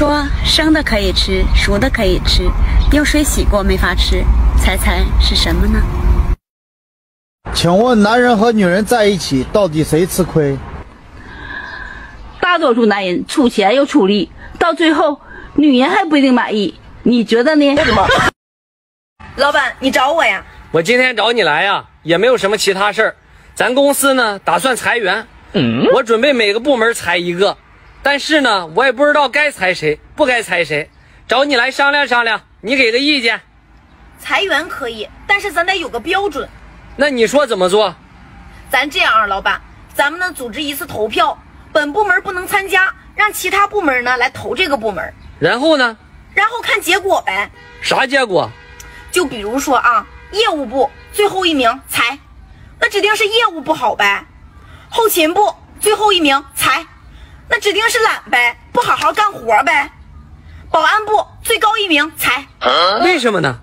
说生的可以吃，熟的可以吃，用水洗过没法吃，猜猜是什么呢？请问男人和女人在一起，到底谁吃亏？大多数男人出钱又出力，到最后女人还不一定满意，你觉得呢？老板，你找我呀？我今天找你来呀，也没有什么其他事儿。咱公司呢打算裁员，嗯，我准备每个部门裁一个，但是呢，我也不知道该裁谁，不该裁谁，找你来商量商量，你给个意见。裁员可以，但是咱得有个标准。那你说怎么做？咱这样啊，老板，咱们呢组织一次投票，本部门不能参加，让其他部门呢来投这个部门，然后呢？然后看结果呗。啥结果？就比如说啊，业务部最后一名裁，那指定是业务不好呗；后勤部最后一名裁，那指定是懒呗，不好好干活呗；保安部最高一名裁，为什么呢？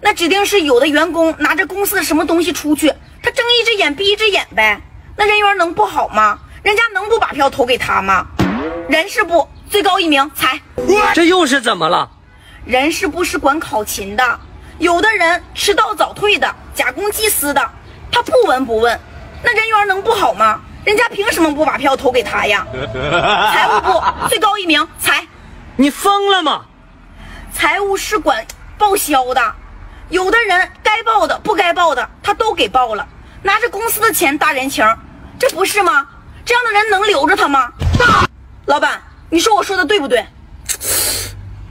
那指定是有的员工拿着公司的什么东西出去，他睁一只眼闭一只眼呗。那人缘能不好吗？人家能不把票投给他吗？人事部最高一名裁，这又是怎么了？人事部是管考勤的，有的人迟到早退的，假公济私的，他不闻不问，那人缘能不好吗？人家凭什么不把票投给他呀？财务部最高一名财，你疯了吗？财务是管报销的。有的人该报的不该报的，他都给报了，拿着公司的钱搭人情，这不是吗？这样的人能留着他吗？老板，你说我说的对不对？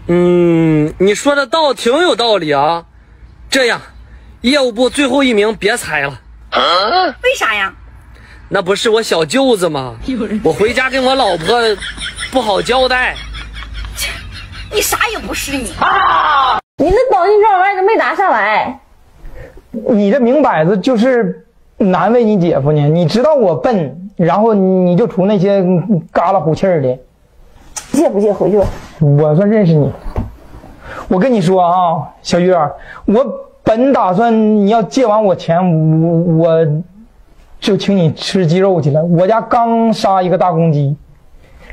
嗯，你说的倒挺有道理啊。这样，业务部最后一名别裁了。为啥呀？那不是我小舅子吗？我回家跟我老婆不好交代。切，你啥也不是你。你那等你这玩意儿都没拿上来，你这明摆着就是难为你姐夫呢。你知道我笨，然后你就出那些嘎啦虎气儿的。借不借回去吧？我算认识你。我跟你说啊，小月，我本打算你要借完我钱，我我就请你吃鸡肉去了。我家刚杀一个大公鸡，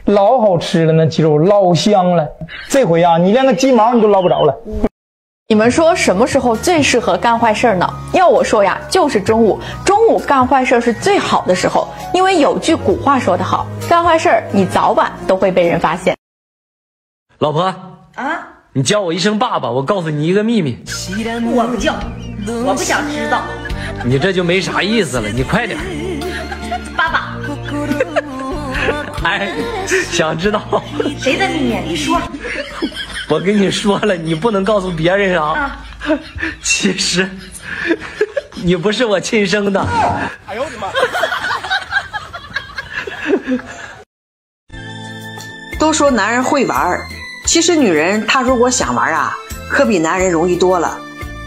老好吃了，那鸡肉老香了。这回啊，你连个鸡毛你都捞不着了。你们说什么时候最适合干坏事呢？要我说呀，就是中午。中午干坏事是最好的时候，因为有句古话说得好，干坏事你早晚都会被人发现。老婆啊，你叫我一声爸爸，我告诉你一个秘密。我不叫，我不想知道。你这就没啥意思了，你快点。爸爸。哎，想知道谁的秘密？你说。我跟你说了，你不能告诉别人啊。其实你不是我亲生的。哎呦我的妈！都说男人会玩其实女人她如果想玩啊，可比男人容易多了。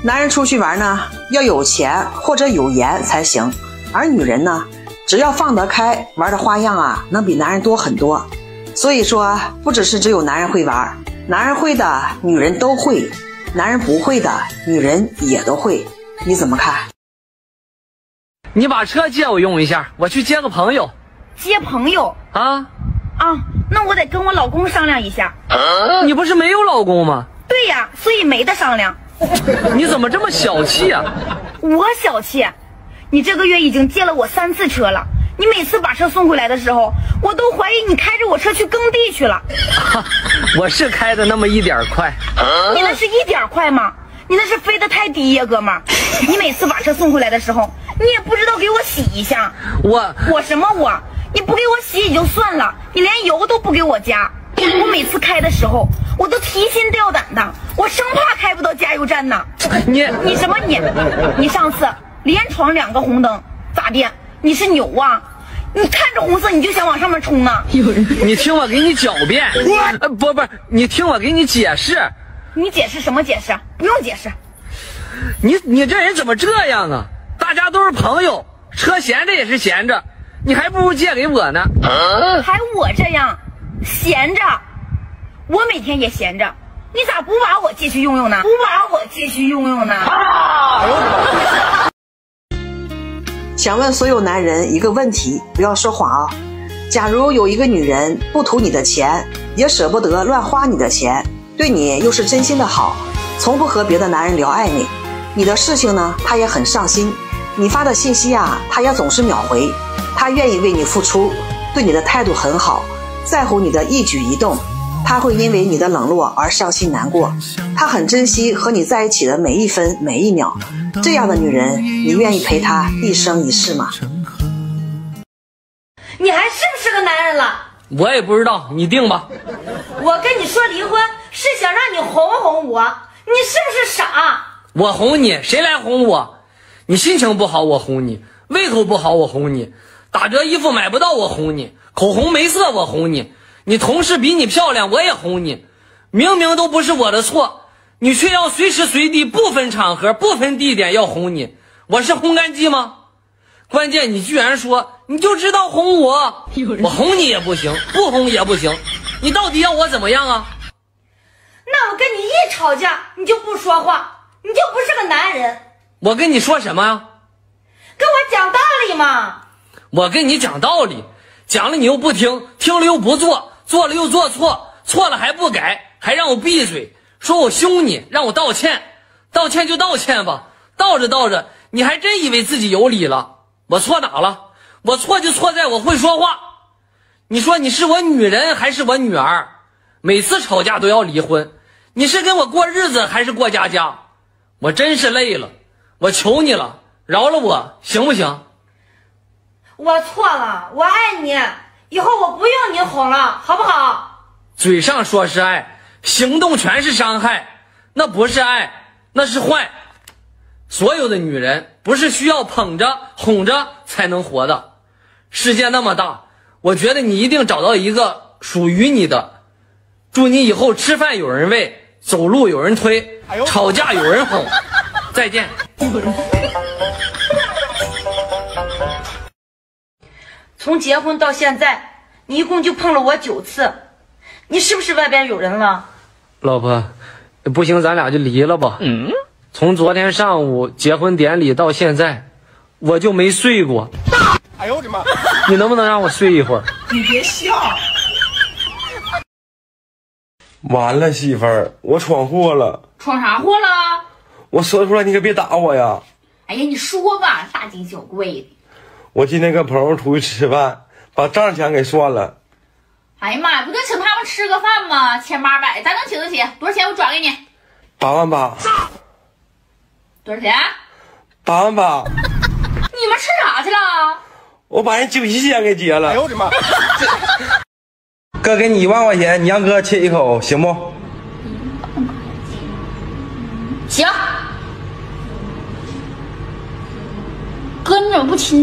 男人出去玩呢，要有钱或者有颜才行，而女人呢，只要放得开，玩的花样啊，能比男人多很多。所以说，不只是只有男人会玩。男人会的，女人都会；男人不会的，女人也都会。你怎么看？你把车借我用一下，我去接个朋友。接朋友啊啊！那我得跟我老公商量一下。你不是没有老公吗？对呀，所以没得商量。你怎么这么小气啊？我小气？你这个月已经借了我三次车了。你每次把车送回来的时候，我都怀疑你开着我车去耕地去了。我是开的那么一点快，你那是一点快吗？你那是飞得太低呀，哥们儿！你每次把车送回来的时候，你也不知道给我洗一下。我我什么我？你不给我洗也就算了，你连油都不给我加。我每次开的时候，我都提心吊胆的，我生怕开不到加油站呢。你你什么你？你上次连闯两个红灯，咋的？你是牛啊！你看着红色你就想往上面冲啊！你听我给你狡辩，呃，不不，你听我给你解释。你解释什么解释？不用解释。你你这人怎么这样啊？大家都是朋友，车闲着也是闲着，你还不如借给我呢。还我这样闲着，我每天也闲着，你咋不把我借去用用呢？不把我借去用用呢？想问所有男人一个问题，不要说谎啊！假如有一个女人不图你的钱，也舍不得乱花你的钱，对你又是真心的好，从不和别的男人聊暧昧。你的事情呢，她也很上心，你发的信息啊，她也总是秒回。她愿意为你付出，对你的态度很好，在乎你的一举一动。他会因为你的冷落而伤心难过，他很珍惜和你在一起的每一分每一秒。这样的女人，你愿意陪她一生一世吗？你还是不是个男人了？我也不知道，你定吧。我跟你说离婚是想让你哄哄我，你是不是傻？我哄你，谁来哄我？你心情不好，我哄你；胃口不好，我哄你；打折衣服买不到，我哄你；口红没色，我哄你。你同事比你漂亮，我也哄你。明明都不是我的错，你却要随时随地、不分场合、不分地点要哄你。我是烘干机吗？关键你居然说你就知道哄我，我哄你也不行，不哄也不行。你到底要我怎么样啊？那我跟你一吵架，你就不说话，你就不是个男人。我跟你说什么呀？跟我讲道理嘛。我跟你讲道理，讲了你又不听，听了又不做，做了又做错，错了还不改，还让我闭嘴，说我凶你，让我道歉，道歉就道歉吧。道着道着，你还真以为自己有理了。我错哪了？我错就错在我会说话。你说你是我女人还是我女儿？每次吵架都要离婚，你是跟我过日子还是过家家？我真是累了，我求你了，饶了我行不行？我错了，我爱你，以后我不用你哄了，好不好？嘴上说是爱，行动全是伤害，那不是爱，那是坏。所有的女人不是需要捧着哄着才能活的，世界那么大，我觉得你一定找到一个属于你的。祝你以后吃饭有人喂，走路有人推，吵架有人哄。再见。从结婚到现在，你一共就碰了我九次，你是不是外边有人了？老婆，不行，咱俩就离了吧。嗯。从昨天上午结婚典礼到现在，我就没睡过。哎呦我的妈！你能不能让我睡一会儿？你别笑。完了，媳妇儿，我闯祸了。闯啥祸了？我说出来，你可别打我呀。哎呀，你说吧，大惊小怪的。我今天跟朋友出去吃饭，把账钱给算了。哎呀妈呀，不就请他们吃个饭吗？千八百，咱能请得起？多少钱？我转给你。八万八。多少钱？八万八。你们吃啥去了？我把人酒席钱给结了。哎呦我的妈！哥给你一万块钱，你让哥亲一口，行不？行。哥，你怎么不亲？